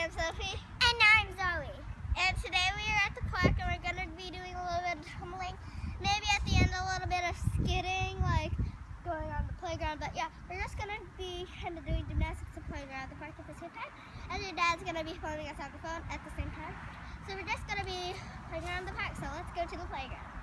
I am Sophie. And I'm Zoe. And today we are at the park and we're going to be doing a little bit of tumbling. Maybe at the end a little bit of skidding, like going on the playground. But yeah, we're just going to be kind of doing gymnastics and playing around the park at the same time. And your dad's going to be phoning us on the phone at the same time. So we're just going to be playing around the park. So let's go to the playground.